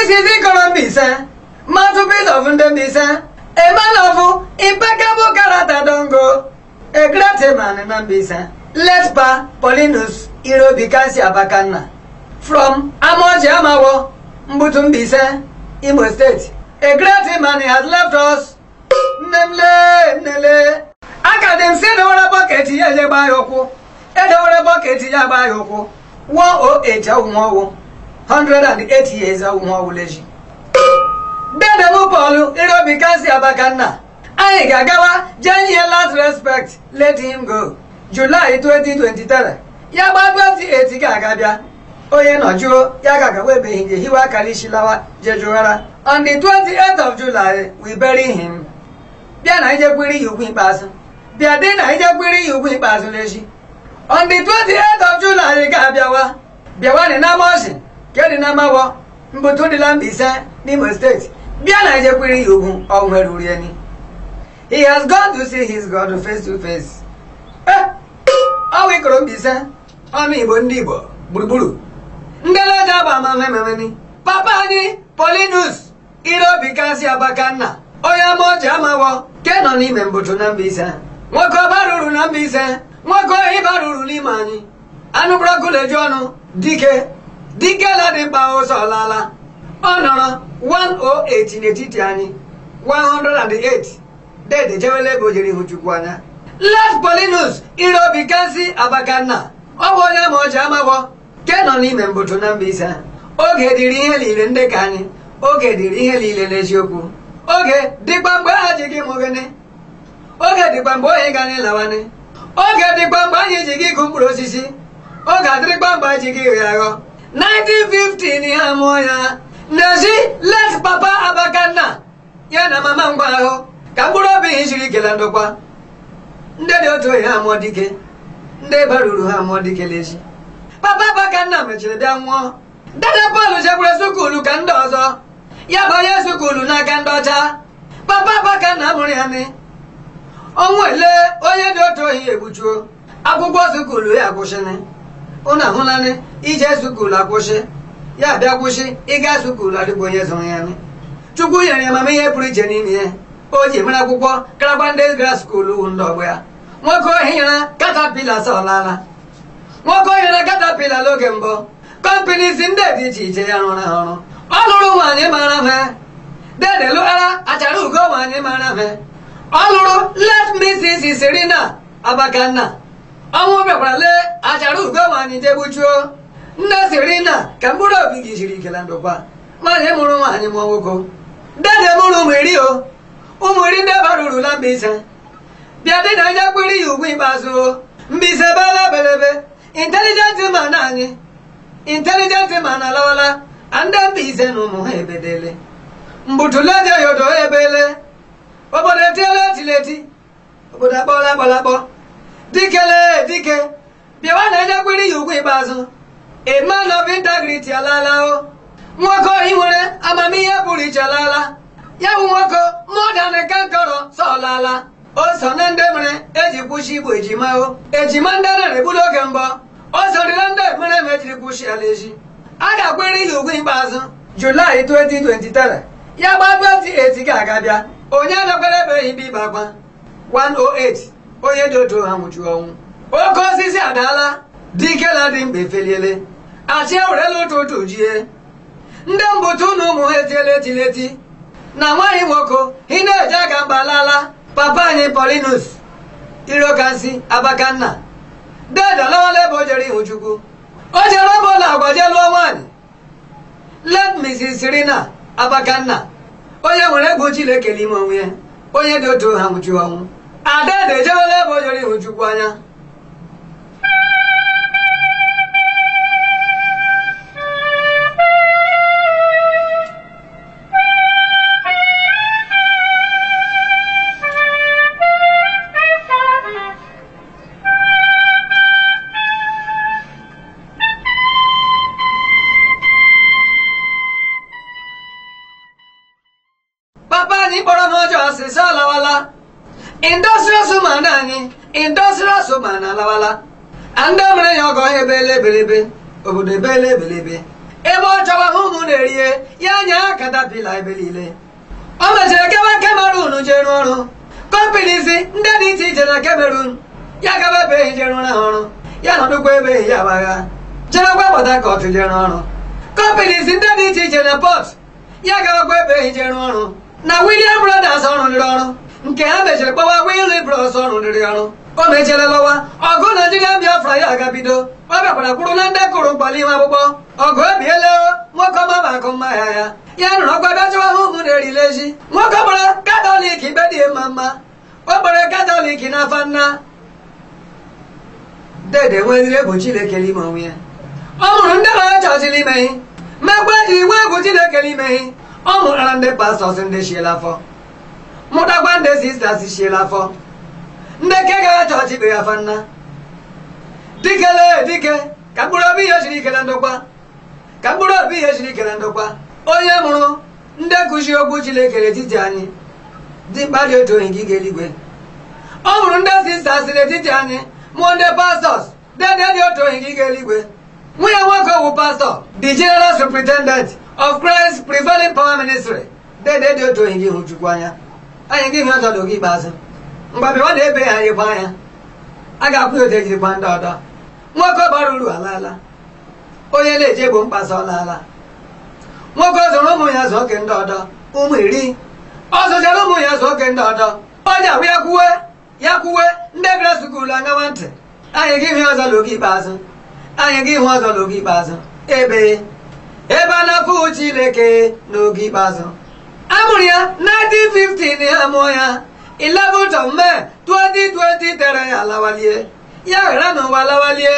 This is Ikoro Mbise, mouthpiece of ndị Mbise, of impeccable character don go, a great man na Mbise. Let Pa Paulinus Irobikasi Abakanna from Amoji Amawo, Mbutu Mbise, Imo State. A great man has left us. Nnemle, nnele. Aka dị si edowere bọket ya eje ụkwụ. Edowere bọket ya gbaa ya ụkwụ. 108 ọwụmọwụ. 108 years ọwụmọwụ leji. Dedemu Paul Irobikasi Abakanna. Anyị ga-agawa jee nye last respect let him go. July 2023 ya gba 28 ga-aga bịa onye nọ jụọ ya ga-agawa ebeghị nje hiwe akara isi lawa jejughara on the 28th of July we bury him. Bịa na ijekwiri ya ugwu ikpeazụ bịa dị na ijekwiri ya ugwu ikpeazụ n'echi on the 28th of July ga-abịawa bịawanị na Amosi nke dị na Amawo mbụtụ dịla Mbaise n'Imo steeti bịa na ijekwiri ya ugwu ọnwụ eruru eni he has gone to see his God face to face. Ọ wụ Ikoro Mbaise ọnụ Igbo ndị Igbo gburugburu ndị leje agba ama ememeni papa anyị Paulinus Irobikasi Abakanna. Onye amaoji amawo ke nọ n'ime mbụtụ na Mbaise nwoke ọba ruru na Mbaise nwoke ohi baruru n'ime anyị anụ brọkuleju ọnụ dike dike ladị mkpa ụzọ ọlala ọ nọrọ 108 n'etiti anyị 108 dede jewele ebe o jere ihu Chukwu anya. Let Paulinus Irobikasi Abakanna. Ọ bụ onye ama ọjị amagbo ke nọ n'ime mbụtụ na Mbaise oge dịrị ihe niile ndị ka anyị. Oge dịrị ihe niile n'eziokwu. Oge dịkwa mgbe ha ji gị mụgịnị oge dịkwa mgbe ohi ga anyị oge dịkwa mgbe anyị ji gị kụ mkpụrụ osisi? Oge adịrịkwa mgbe anyị ji gị ghe aghọ 1915 ihe amụọ ya n'ezi let papa Abakanna ya na mama ngwa ahụ ka mkpụrụ obi ha jiri kele ndokwa. Ndị dị otu oyi ha dike ndị baruru ha amụọ dike lechi papa Abakanna mechiri bịa nwụọ dada Pọl jekwere sukulu ka ndị ọzọ ya banye sukulu n'aka ndị ọcha papa Abakanna mụrụ ya nị ọnwụ ele onye dị otu ohi egbuchuo akwụkwọ sukulu ya akwụsịnị ụnụ ahụlanị ije sukulu akwụsị ya bịa kwụsị ịga sukulu adịbụ onye zụrụ ya nị chukwu nyere ya amamihe pụrụ iche n'ime ya o ji mere akwụkwọ karakwa ndị gara sukulu wụ ndị ọgbọ ya nwoke ohi nyere katapila sa ọlala nwoke ohi nyere katapila n'oge mbụ kọmpanisi ndị dị iche iche ya rụrụ ọrụ ọ lụrụ nwaanyị mara mfe dede lụghara achara ugo nwaanyị mara mfe ọ lụrụ let Mrs. Serena Abakanna ọnwụ bịakwara lee achara ugo nwaanyị jegbuchuo nne Serena ka mkpụrụ obi gị jiri ikele ndụkwa nwaanyị mụrụ nwaanyị mụọ nwoke dede mụrụ ụmụ iri o ụmụ iri ndị baruru na Mbaise bịa dị na onye kpiri ya ugwu ikpeazụ Mbaise bala belebe intelijent man anyị intelijent man alawala ndị Mbaise na ụmụ ha ebedele mbụtụleje yodo ebele obodo etiela etileti obodo akpọla akpọlakpọ dikele dike. Bịawa na kpiri ya ugwu ikpeazụ. A man of integrity alala o. Nwoke ohi nwere amamihe pụrụ iche alala. Ya bụ nwoke mọdan kankọrọ sọlala o so na ndị mere eji kwụsị igbo ejima o. Ejima ndị nara egburu oge mbọ o sorila ndị mere mejiri kwụsị ala eji a ga-akwere ihe ugwu ikpeazụ. Julaị 2023 ya gba 28 ga-aga bịa. Onye nakwara ebe ibe ibe agba 108 onye dị otu ha nwụchu ọnwụ. Oke osisi adaala dikela dị mkpa efeliele. Achị ewerela otu otu jie. Ndị mbụtụ na ụmụ ha etiela etileti. Na nwaanyị nwoke ị na-eje aga mba lala papa anyị Paulinus Irobikasi Abakanna. Dede alawala ebe o jere ihu Chukwu. O jere ebe lụọ nwaanyị. Let Mrs. Serena Abakanna onye nwere egwu Chineke n'ime onwe ya onye dị otu ha nwụchi ọnwụ. 阿德，这家伙那不叫你去管呀？Industrial woman alawala ndị mere ya ọgọ ebele ebelebe obodo ebele ebelebe ebe ọ chọwa ha ụmụ na-erie ya nya katapila ebe niile o mechara gawa Cameroon jee rụọ ọrụ kọmpaniz ndị dị iche iche na Cameroon. Ya gaba ebe ehi jee rụọ ha ọrụ ya nọdụkwa ebe ehi ya gbagha jerekwa Port Harcourt jee rụọ ọrụ kọmpaniz ndị dị iche iche na port ya gawakwa ebe ehi jee rụọ ọrụ na William Brothers ọrụ rịrị ọrụ nke ha mechiri kpọwa Willie Bros ọrụ rịrị ọrụ o mechara lọwa. Ọgụ Naijiria Biafra ya agabido ọ bịakwara kwuru na ndị kụrụ mkpali ime akwụkwọ. Ọgụ ebiela nwoke ọma ma akụ mma ya ya. Ya nụrụ ọgwa bịa chọwa ha ụmụ na-erile ezi nwoke gbara katọlik ikpe dị mma mma. O kpere katọlik n'afa nna. Dede nweziri egwu Chineke n'ime onwe ya. Ọ mụrụ ndị na chọọchị n'ime ihe mmekwa ji nwe egwu Chineke n'ime ihe ọ mụtara ndị pastọs ndị shiela afọ mụtakwa ndị sistas shiela afọ ndị ke gara chọọchị kpere afa nna dikele dike ka mkpụrụ obi ihe siri ike na ndokwa. Ka mkpụrụ obi ihe siri ike na ndokwa. Onye mụrụ ndị nkụzi okwu Chineke n'etiti anyị dị mkpa dị otu onye gị ga-eluigwe ọ mụrụ ndị sistas n'etiti anyị mụọ ndị pastọs dede dị otu onye gị ga-eluigwe nwunye nwoke bụ pastọ the general superintendent of Christ Prevailing Power Ministry. Dede dị otu onye gị hụ Chukwu anya anyị gị hụ ọzọ n'oge ikpeazụ mgbabewa na-ebe ya anyịkwa anya a ga-akwụ ya otu ejirikwa ndị ọdọ. Nwoke bara uru alaala. Onye na-eje bụ mkpasa ọ laala nwoke zụrụ ụmụ ya zụ oke ndị ọdọ. Ụmụ iri. Ọ ụmụ ya zụ oke ndị ọdọ. Onye ahụ ya kwuwe ya kwuwe ndị gara sukulu angawa ntị. Anyị gị hụ ọzọ n'oge ikpeazụ. Anyị gị hụ ọzọ n'oge ikpeazụ. Ebe ebe a na-afụ Chineke n'oge ikpeazụ. Amụrụ ya 1915 ha mụọ ya. 11th of May 2020 tere ya alawalie ya ghara na ụwa lawalie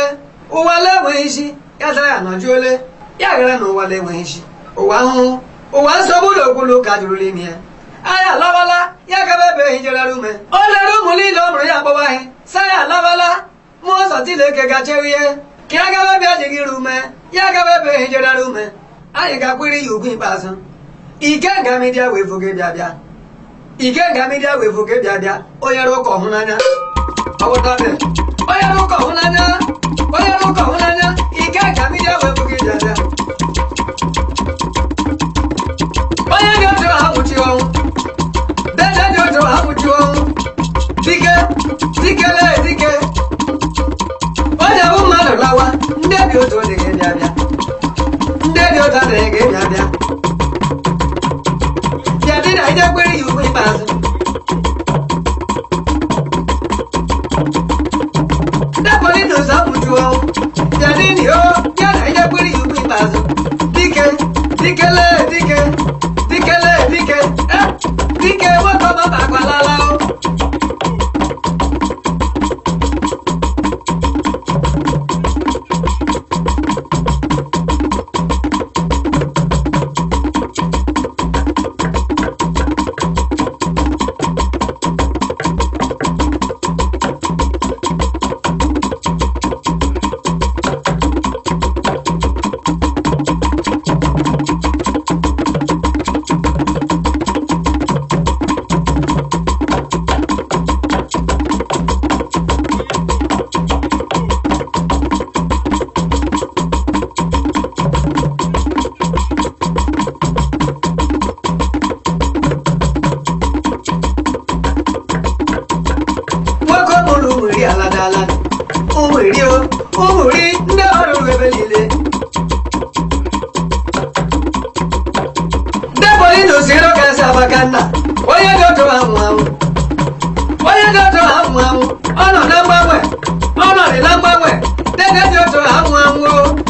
ụwa la-enweghị isi ya zara ya nọjuole ya ghara na ụwa la-enweghị isi ụwa ahụhụ ụwa nsogbu na okwulu ka jụrụ n'ime ya anyị alawala ya gaba ebe ehi jerara ume o lere ụmụ niile ọ mụrụ ya agbawa ihe sa ya alawala mmụọ nsọ Chineke gachewe ihe ka ya gaba ebe ajighị iru ume ya gaba ebe ehi jerara ume anyị ga-akwụrụ ya ugwu ikpeazụ Ikenga Media wee voge bịa bịa Ikenga Media wee voge bịa bịa onye ụka ọhụnanya ọwụtabe onye ụka ọhụnanya onye ụka ọhụnanya Ikenga Media wee voge bịa bịa onye dị otu ha nwụchi ọnwụ dede dị otu ha nwụchi ọnwụ dike dikele dike. Onye bụ mmadụ lawa ndị dị ọ dịghị bịa bịa ndị dị otu adịghị gị bịa bịa casa. Iri aladala ụmụ iri o ụmụ iri ndị ọrụ ebe niile depụli n'usoro kasị abaka nna onye dị otu ha nwụ anwụ onye dị otu ha nwụ anwụ ọ nọ na mgbanwe ọ nọ dị na mgbanwe dede dị otu ha nwụ anwụ o.